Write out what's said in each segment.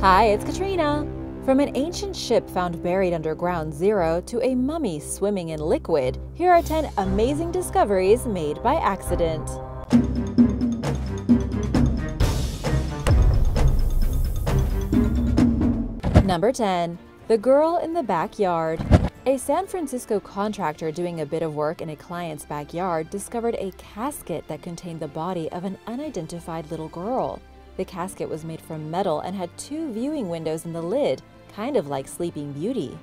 Hi, it's Katrina. From an ancient ship found buried under Ground Zero to a mummy swimming in liquid, here are 10 amazing discoveries made by accident. Number 10. The Girl in the Backyard. A San Francisco contractor doing a bit of work in a client's backyard discovered a casket that contained the body of an unidentified little girl. The casket was made from metal and had two viewing windows in the lid, kind of like Sleeping Beauty.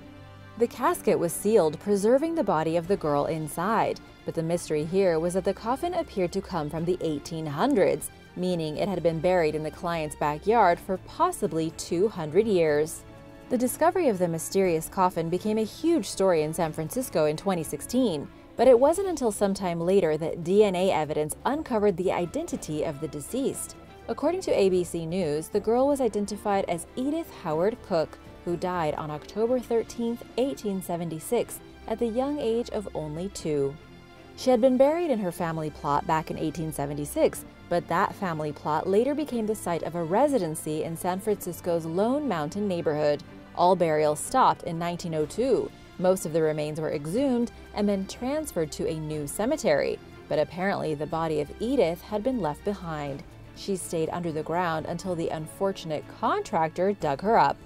The casket was sealed, preserving the body of the girl inside, but the mystery here was that the coffin appeared to come from the 1800s, meaning it had been buried in the client's backyard for possibly 200 years. The discovery of the mysterious coffin became a huge story in San Francisco in 2016, but it wasn't until sometime later that DNA evidence uncovered the identity of the deceased. According to ABC News, the girl was identified as Edith Howard Cook, who died on October 13, 1876, at the young age of only two. She had been buried in her family plot back in 1876, but that family plot later became the site of a residency in San Francisco's Lone Mountain neighborhood. All burials stopped in 1902. Most of the remains were exhumed and then transferred to a new cemetery, but apparently the body of Edith had been left behind. She stayed under the ground until the unfortunate contractor dug her up.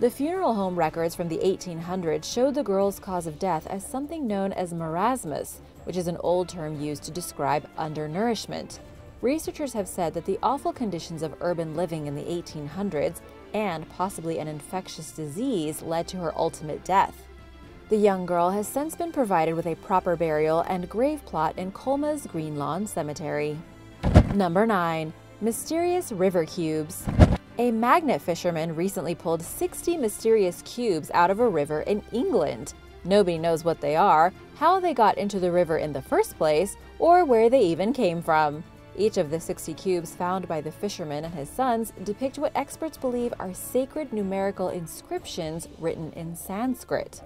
The funeral home records from the 1800s showed the girl's cause of death as something known as marasmus, which is an old term used to describe undernourishment. Researchers have said that the awful conditions of urban living in the 1800s and possibly an infectious disease led to her ultimate death. The young girl has since been provided with a proper burial and grave plot in Colma's Green Lawn Cemetery. Number 9. Mysterious River Cubes. A magnet fisherman recently pulled 60 mysterious cubes out of a river in England. Nobody knows what they are, how they got into the river in the first place, or where they even came from. Each of the 60 cubes found by the fisherman and his sons depict what experts believe are sacred numerical inscriptions written in Sanskrit.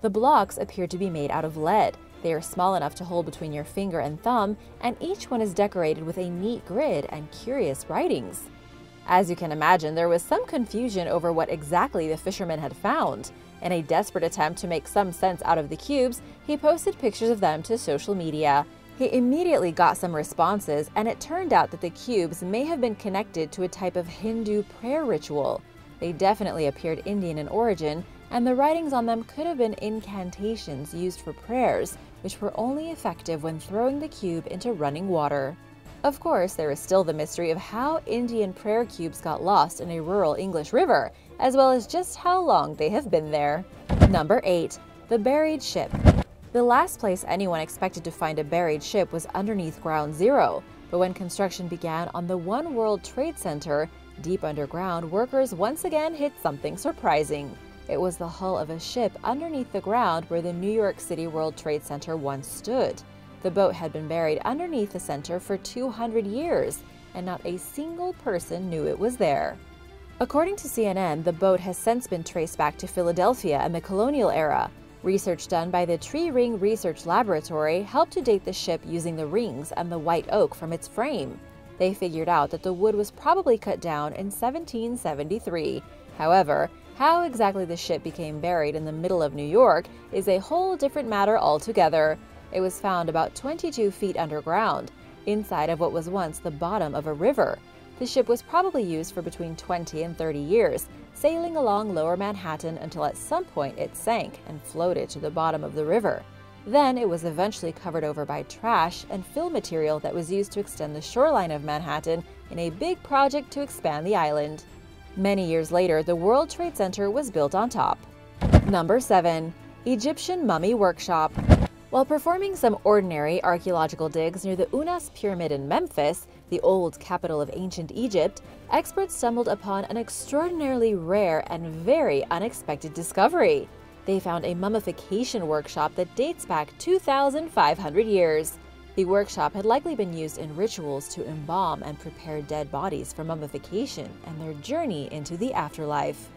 The blocks appear to be made out of lead, they are small enough to hold between your finger and thumb, and each one is decorated with a neat grid and curious writings. As you can imagine, there was some confusion over what exactly the fisherman had found. In a desperate attempt to make some sense out of the cubes, he posted pictures of them to social media. He immediately got some responses, and it turned out that the cubes may have been connected to a type of Hindu prayer ritual. They definitely appeared Indian in origin, and the writings on them could have been incantations used for prayers, which were only effective when throwing the cube into running water. Of course, there is still the mystery of how Indian prayer cubes got lost in a rural English river, as well as just how long they have been there. Number 8. The Buried Ship The last place anyone expected to find a buried ship was underneath Ground Zero, but when construction began on the One World Trade Center, deep underground, workers once again hit something surprising. It was the hull of a ship underneath the ground where the New York City World Trade Center once stood. The boat had been buried underneath the center for 200 years, and not a single person knew it was there. According to CNN, the boat has since been traced back to Philadelphia in the colonial era. Research done by the Tree Ring Research Laboratory helped to date the ship using the rings and the white oak from its frame. They figured out that the wood was probably cut down in 1773. However, how exactly the ship became buried in the middle of New York is a whole different matter altogether. It was found about 22 feet underground, inside of what was once the bottom of a river. The ship was probably used for between 20 and 30 years, sailing along lower Manhattan until at some point it sank and floated to the bottom of the river. Then it was eventually covered over by trash and fill material that was used to extend the shoreline of Manhattan in a big project to expand the island. Many years later, the World Trade Center was built on top. Number 7. Egyptian Mummy Workshop While performing some ordinary archaeological digs near the Unas Pyramid in Memphis, the old capital of ancient Egypt, experts stumbled upon an extraordinarily rare and very unexpected discovery. They found a mummification workshop that dates back 2,500 years. The workshop had likely been used in rituals to embalm and prepare dead bodies for mummification and their journey into the afterlife.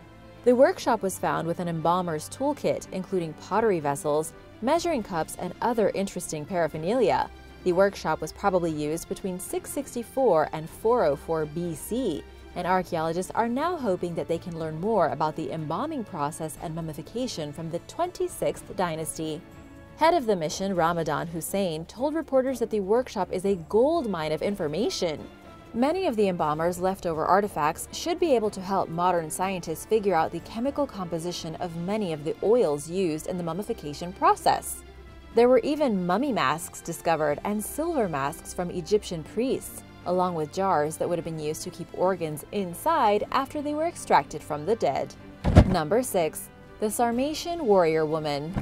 The workshop was found with an embalmer's toolkit, including pottery vessels, measuring cups, and other interesting paraphernalia. The workshop was probably used between 664 and 404 BC, and archaeologists are now hoping that they can learn more about the embalming process and mummification from the 26th dynasty. Head of the mission, Ramadan Hussein, told reporters that the workshop is a gold mine of information. Many of the embalmer's leftover artifacts should be able to help modern scientists figure out the chemical composition of many of the oils used in the mummification process. There were even mummy masks discovered and silver masks from Egyptian priests, along with jars that would have been used to keep organs inside after they were extracted from the dead. Number 6. The Sarmatian Warrior Woman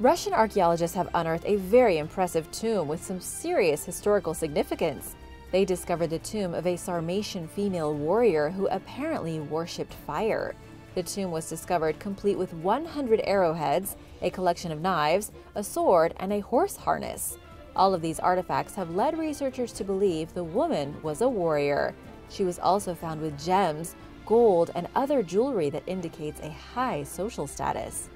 Russian archaeologists have unearthed a very impressive tomb with some serious historical significance. They discovered the tomb of a Sarmatian female warrior who apparently worshipped fire. The tomb was discovered complete with 100 arrowheads, a collection of knives, a sword, and a horse harness. All of these artifacts have led researchers to believe the woman was a warrior. She was also found with gems, gold, and other jewelry that indicates a high social status.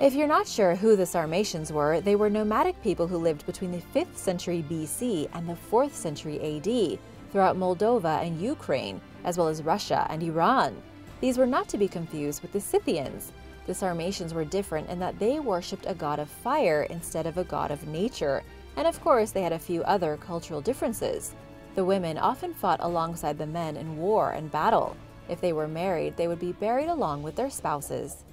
If you're not sure who the Sarmatians were, they were nomadic people who lived between the 5th century BC and the 4th century AD throughout Moldova and Ukraine, as well as Russia and Iran. These were not to be confused with the Scythians. The Sarmatians were different in that they worshipped a god of fire instead of a god of nature, and of course they had a few other cultural differences. The women often fought alongside the men in war and battle. If they were married, they would be buried along with their spouses.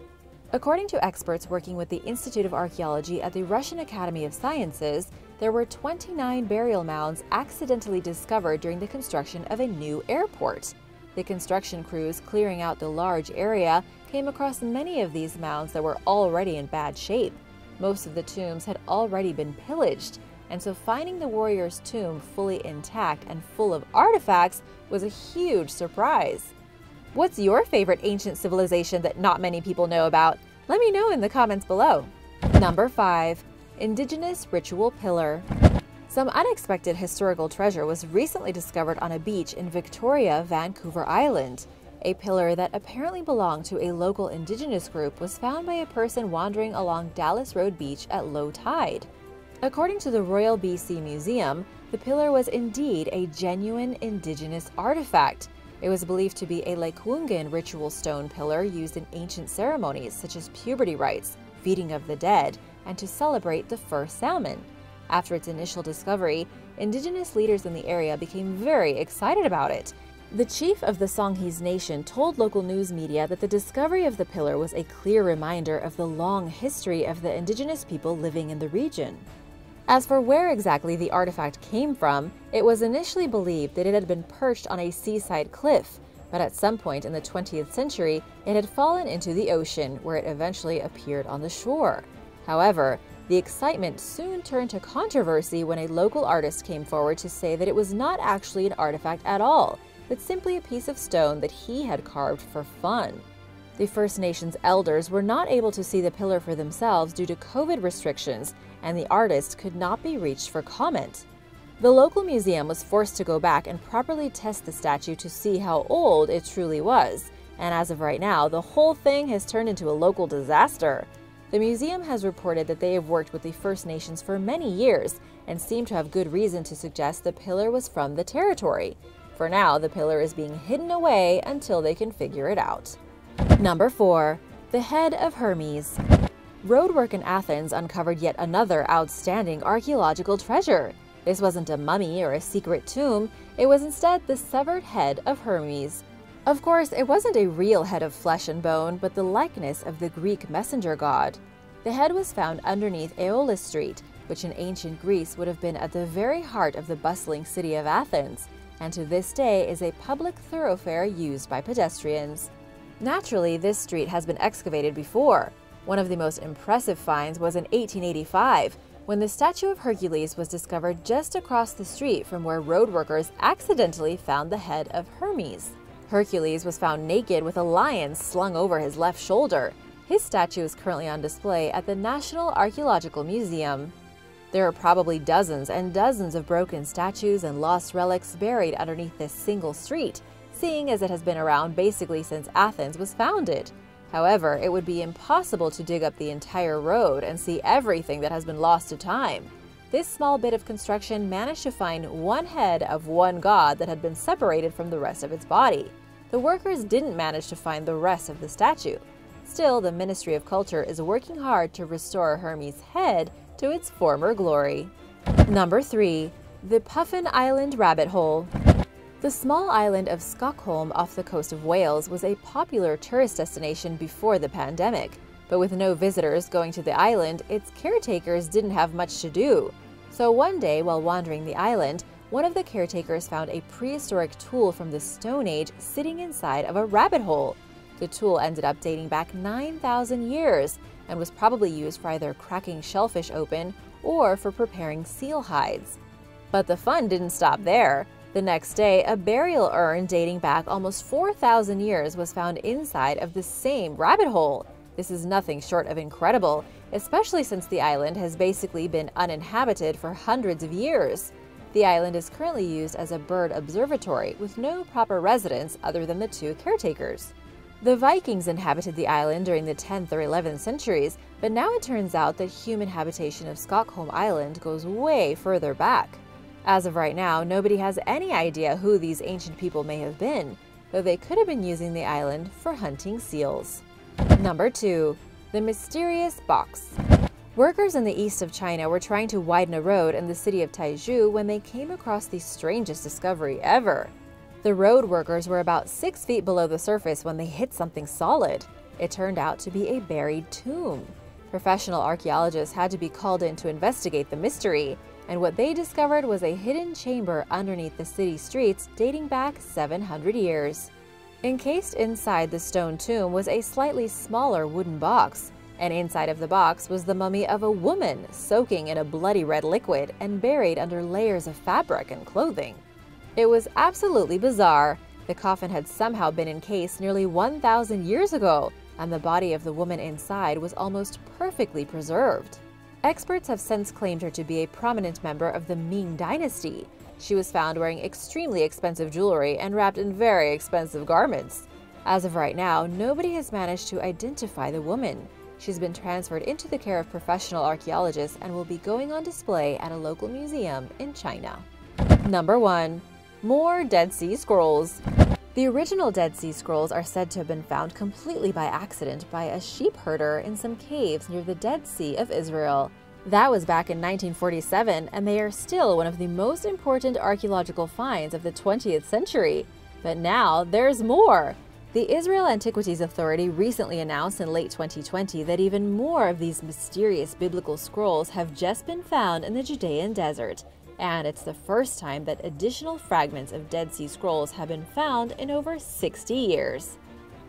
According to experts working with the Institute of Archaeology at the Russian Academy of Sciences, there were 29 burial mounds accidentally discovered during the construction of a new airport. The construction crews clearing out the large area came across many of these mounds that were already in bad shape. Most of the tombs had already been pillaged, and so finding the warrior's tomb fully intact and full of artifacts was a huge surprise. What's your favorite ancient civilization that not many people know about? Let me know in the comments below. Number 5. Indigenous Ritual Pillar Some unexpected historical treasure was recently discovered on a beach in Victoria, Vancouver Island. A pillar that apparently belonged to a local indigenous group was found by a person wandering along Dallas Road Beach at low tide. According to the Royal BC Museum, the pillar was indeed a genuine indigenous artifact, it was believed to be a Lekwungen ritual stone pillar used in ancient ceremonies such as puberty rites, feeding of the dead, and to celebrate the first salmon. After its initial discovery, indigenous leaders in the area became very excited about it. The chief of the Songhees Nation told local news media that the discovery of the pillar was a clear reminder of the long history of the indigenous people living in the region. As for where exactly the artifact came from, it was initially believed that it had been perched on a seaside cliff, but at some point in the 20th century, it had fallen into the ocean, where it eventually appeared on the shore. However, the excitement soon turned to controversy when a local artist came forward to say that it was not actually an artifact at all, but simply a piece of stone that he had carved for fun. The First Nations elders were not able to see the pillar for themselves due to COVID restrictions, and the artist could not be reached for comment. The local museum was forced to go back and properly test the statue to see how old it truly was, and as of right now, the whole thing has turned into a local disaster. The museum has reported that they have worked with the First Nations for many years and seem to have good reason to suggest the pillar was from the territory. For now, the pillar is being hidden away until they can figure it out. Number 4. The Head of Hermes Roadwork in Athens uncovered yet another outstanding archaeological treasure. This wasn't a mummy or a secret tomb, it was instead the severed head of Hermes. Of course, it wasn't a real head of flesh and bone, but the likeness of the Greek messenger god. The head was found underneath Aeolus Street, which in ancient Greece would have been at the very heart of the bustling city of Athens, and to this day is a public thoroughfare used by pedestrians. Naturally, this street has been excavated before. One of the most impressive finds was in 1885, when the statue of Hercules was discovered just across the street from where road workers accidentally found the head of Hermes. Hercules was found naked with a lion slung over his left shoulder. His statue is currently on display at the National Archaeological Museum. There are probably dozens and dozens of broken statues and lost relics buried underneath this single street, seeing as it has been around basically since Athens was founded. However, it would be impossible to dig up the entire road and see everything that has been lost to time. This small bit of construction managed to find one head of one god that had been separated from the rest of its body. the workers didn't manage to find the rest of the statue. Still, the Ministry of Culture is working hard to restore Hermes' head to its former glory. Number 3. The Puffin Island Rabbit Hole the small island of Skokholm off the coast of Wales was a popular tourist destination before the pandemic, but with no visitors going to the island, its caretakers didn't have much to do. So one day, while wandering the island, one of the caretakers found a prehistoric tool from the Stone Age sitting inside of a rabbit hole. The tool ended up dating back 9,000 years and was probably used for either cracking shellfish open or for preparing seal hides. But the fun didn't stop there. The next day, a burial urn dating back almost 4,000 years was found inside of the same rabbit hole. This is nothing short of incredible, especially since the island has basically been uninhabited for hundreds of years. The island is currently used as a bird observatory with no proper residents other than the two caretakers. The Vikings inhabited the island during the 10th or 11th centuries, but now it turns out that human habitation of Skokholm Island goes way further back. As of right now, nobody has any idea who these ancient people may have been, though they could have been using the island for hunting seals. Number 2. The Mysterious Box Workers in the east of China were trying to widen a road in the city of Taizhou when they came across the strangest discovery ever. The road workers were about 6 feet below the surface when they hit something solid. It turned out to be a buried tomb. Professional archaeologists had to be called in to investigate the mystery, and what they discovered was a hidden chamber underneath the city streets dating back 700 years. Encased inside the stone tomb was a slightly smaller wooden box, and inside of the box was the mummy of a woman soaking in a bloody red liquid and buried under layers of fabric and clothing. It was absolutely bizarre. The coffin had somehow been encased nearly 1,000 years ago, and the body of the woman inside was almost perfectly preserved. Experts have since claimed her to be a prominent member of the Ming dynasty. She was found wearing extremely expensive jewelry and wrapped in very expensive garments. As of right now, nobody has managed to identify the woman. She's been transferred into the care of professional archaeologists and will be going on display at a local museum in China. Number 1. More Dead Sea Scrolls the original Dead Sea Scrolls are said to have been found completely by accident by a sheep herder in some caves near the Dead Sea of Israel. That was back in 1947, and they are still one of the most important archaeological finds of the 20th century. But now there's more! The Israel Antiquities Authority recently announced in late 2020 that even more of these mysterious biblical scrolls have just been found in the Judean desert, and it's the first time that additional fragments of Dead Sea Scrolls have been found in over 60 years.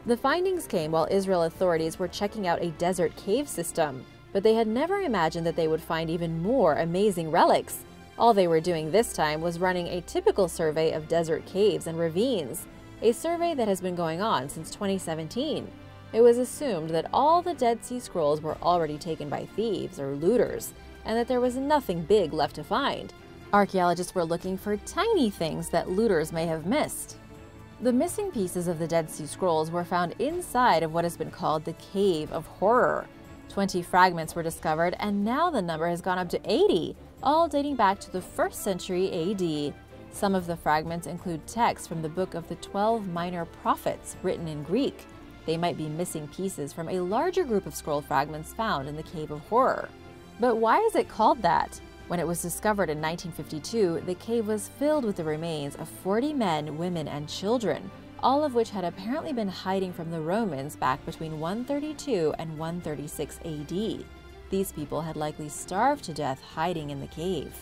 The findings came while Israel authorities were checking out a desert cave system, but they had never imagined that they would find even more amazing relics. All they were doing this time was running a typical survey of desert caves and ravines, a survey that has been going on since 2017. It was assumed that all the Dead Sea Scrolls were already taken by thieves or looters, and that there was nothing big left to find. Archaeologists were looking for tiny things that looters may have missed. The missing pieces of the Dead Sea Scrolls were found inside of what has been called the Cave of Horror. 20 fragments were discovered, and now the number has gone up to 80, all dating back to the 1st century AD. Some of the fragments include texts from the Book of the Twelve Minor Prophets, written in Greek. They might be missing pieces from a larger group of scroll fragments found in the Cave of Horror. But why is it called that? When it was discovered in 1952, the cave was filled with the remains of 40 men, women, and children, all of which had apparently been hiding from the Romans back between 132 and 136 AD. These people had likely starved to death hiding in the cave.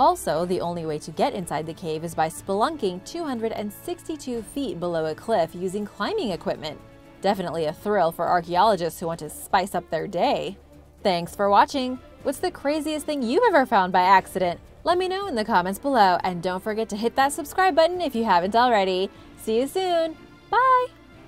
Also, the only way to get inside the cave is by spelunking 262 feet below a cliff using climbing equipment. Definitely a thrill for archaeologists who want to spice up their day. Thanks for watching! What's the craziest thing you've ever found by accident? Let me know in the comments below, and don't forget to hit that subscribe button if you haven't already. See you soon! Bye!